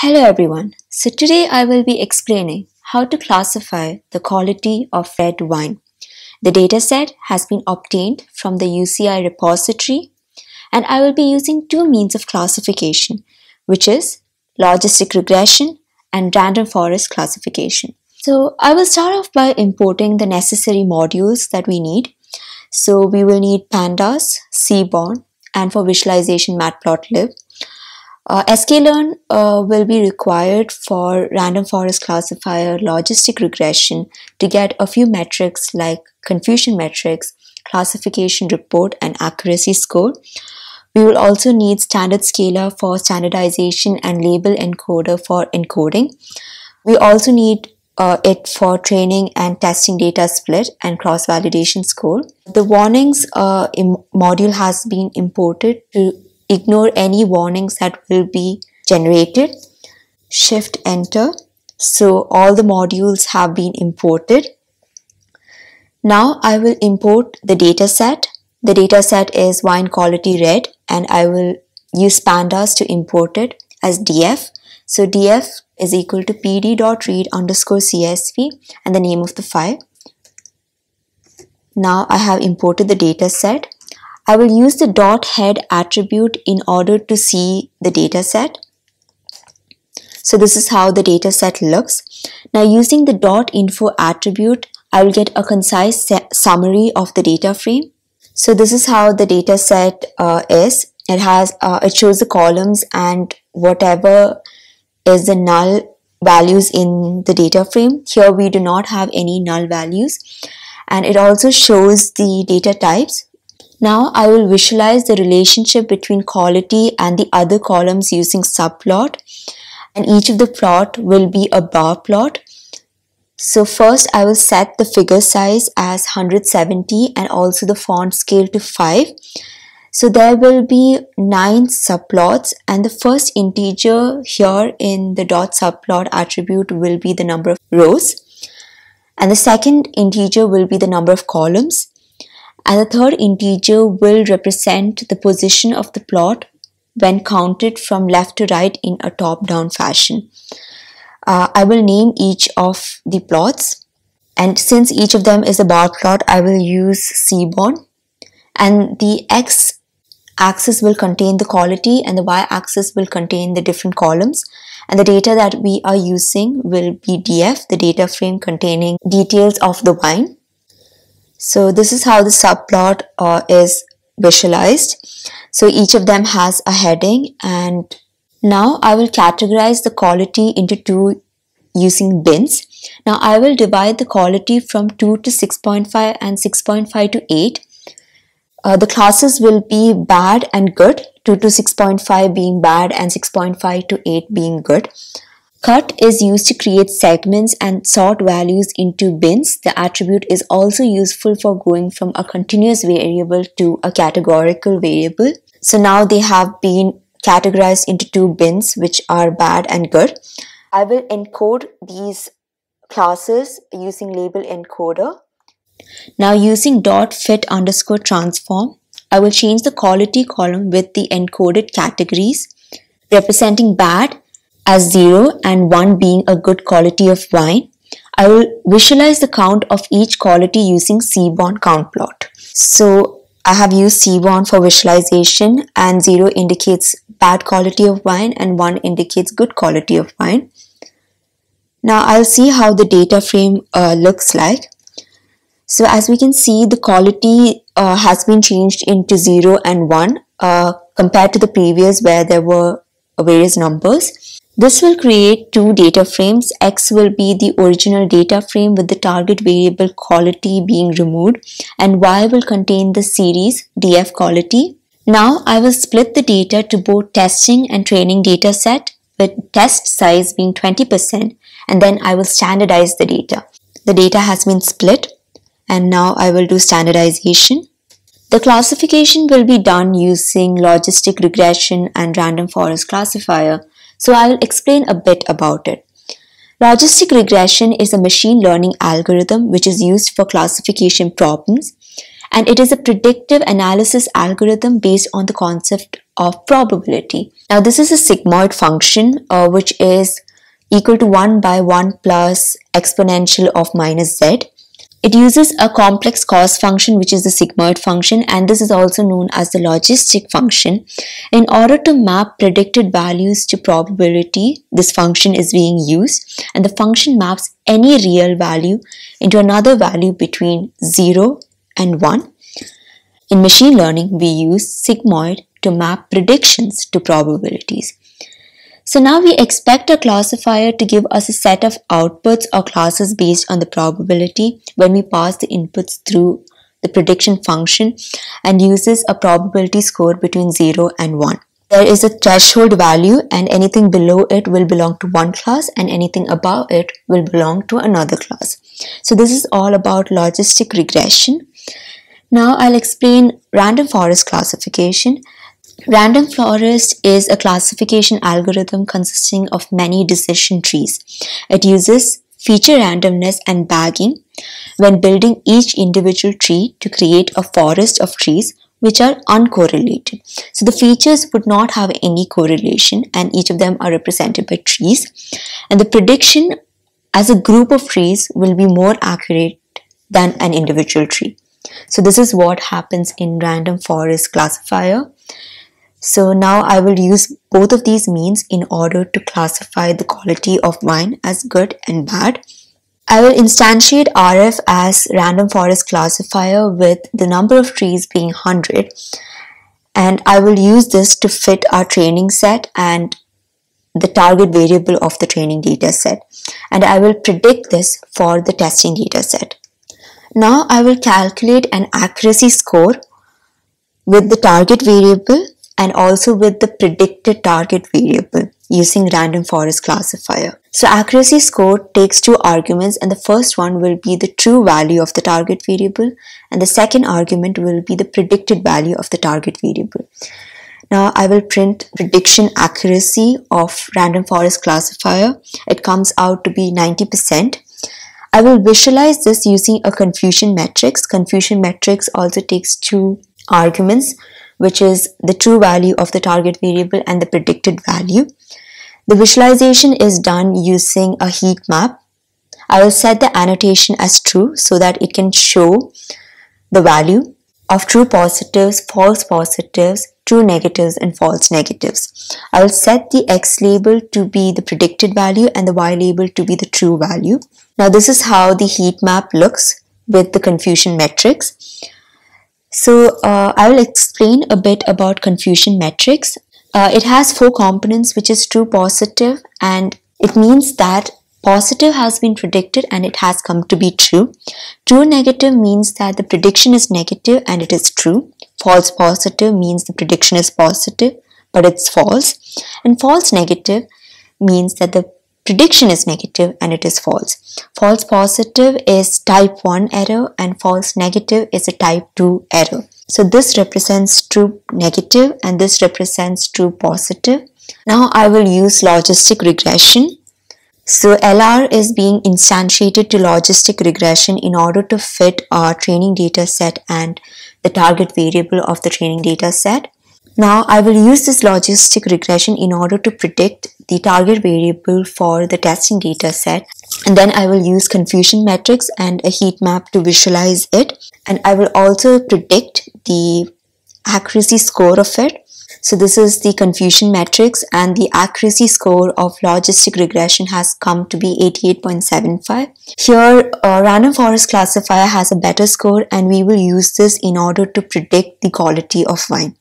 Hello everyone. So today I will be explaining how to classify the quality of red wine. The dataset has been obtained from the UCI repository and I will be using two means of classification which is logistic regression and random forest classification. So I will start off by importing the necessary modules that we need. So we will need pandas, seaborn and for visualization matplotlib uh, sklearn uh, will be required for random forest classifier logistic regression to get a few metrics like confusion matrix, classification report, and accuracy score. We will also need standard scaler for standardization and label encoder for encoding. We also need uh, it for training and testing data split and cross validation score. The warnings uh, module has been imported to ignore any warnings that will be generated. Shift enter. So all the modules have been imported. Now I will import the dataset. The dataset is wine quality red and I will use pandas to import it as df. So df is equal to pd.read underscore csv and the name of the file. Now I have imported the dataset I will use the dot head attribute in order to see the data set. So this is how the data set looks. Now using the dot info attribute, I will get a concise summary of the data frame. So this is how the data set uh, is. It has, uh, it shows the columns and whatever is the null values in the data frame. Here we do not have any null values and it also shows the data types now I will visualize the relationship between quality and the other columns using subplot and each of the plot will be a bar plot. So first I will set the figure size as 170 and also the font scale to 5. So there will be 9 subplots and the first integer here in the dot subplot attribute will be the number of rows and the second integer will be the number of columns and the third integer will represent the position of the plot when counted from left to right in a top-down fashion. Uh, I will name each of the plots. And since each of them is a bar plot, I will use seaborn and the x axis will contain the quality and the y axis will contain the different columns. And the data that we are using will be df, the data frame containing details of the wine so this is how the subplot uh, is visualized. So each of them has a heading and now I will categorize the quality into two using bins. Now I will divide the quality from 2 to 6.5 and 6.5 to 8. Uh, the classes will be bad and good, 2 to 6.5 being bad and 6.5 to 8 being good. Cut is used to create segments and sort values into bins. The attribute is also useful for going from a continuous variable to a categorical variable. So now they have been categorized into two bins which are bad and good. I will encode these classes using label encoder. Now using dot fit underscore transform, I will change the quality column with the encoded categories representing bad as 0 and 1 being a good quality of wine, I will visualize the count of each quality using Seaborn count plot. So I have used Seaborn for visualization and 0 indicates bad quality of wine and 1 indicates good quality of wine. Now I'll see how the data frame uh, looks like. So as we can see, the quality uh, has been changed into 0 and 1 uh, compared to the previous where there were various numbers. This will create two data frames. X will be the original data frame with the target variable quality being removed and Y will contain the series df quality. Now I will split the data to both testing and training data set with test size being 20% and then I will standardize the data. The data has been split and now I will do standardization. The classification will be done using logistic regression and random forest classifier so I will explain a bit about it. Logistic regression is a machine learning algorithm which is used for classification problems and it is a predictive analysis algorithm based on the concept of probability. Now this is a sigmoid function uh, which is equal to 1 by 1 plus exponential of minus z. It uses a complex cost function which is the sigmoid function and this is also known as the logistic function. In order to map predicted values to probability, this function is being used and the function maps any real value into another value between 0 and 1. In machine learning, we use sigmoid to map predictions to probabilities. So now we expect a classifier to give us a set of outputs or classes based on the probability when we pass the inputs through the prediction function and uses a probability score between 0 and 1. There is a threshold value and anything below it will belong to one class and anything above it will belong to another class. So this is all about logistic regression. Now I'll explain random forest classification. Random forest is a classification algorithm consisting of many decision trees. It uses feature randomness and bagging when building each individual tree to create a forest of trees which are uncorrelated. So the features would not have any correlation and each of them are represented by trees. And the prediction as a group of trees will be more accurate than an individual tree. So this is what happens in random forest classifier. So now I will use both of these means in order to classify the quality of wine as good and bad. I will instantiate RF as random forest classifier with the number of trees being 100 and I will use this to fit our training set and the target variable of the training data set and I will predict this for the testing data set. Now I will calculate an accuracy score with the target variable and also with the predicted target variable using random forest classifier. So accuracy score takes two arguments and the first one will be the true value of the target variable and the second argument will be the predicted value of the target variable. Now I will print prediction accuracy of random forest classifier. It comes out to be 90%. I will visualize this using a confusion matrix. Confusion matrix also takes two arguments which is the true value of the target variable and the predicted value. The visualization is done using a heat map. I will set the annotation as true so that it can show the value of true positives, false positives, true negatives and false negatives. I will set the x label to be the predicted value and the y label to be the true value. Now this is how the heat map looks with the confusion matrix. So uh, I will explain a bit about confusion matrix. Uh, it has four components which is true positive and it means that positive has been predicted and it has come to be true. True negative means that the prediction is negative and it is true. False positive means the prediction is positive but it's false. And false negative means that the prediction is negative and it is false. False positive is type 1 error and false negative is a type 2 error. So this represents true negative and this represents true positive. Now I will use logistic regression. So LR is being instantiated to logistic regression in order to fit our training data set and the target variable of the training data set. Now I will use this logistic regression in order to predict the target variable for the testing data set and then I will use confusion matrix and a heat map to visualize it and I will also predict the accuracy score of it. So this is the confusion matrix and the accuracy score of logistic regression has come to be 88.75. Here a random forest classifier has a better score and we will use this in order to predict the quality of wine.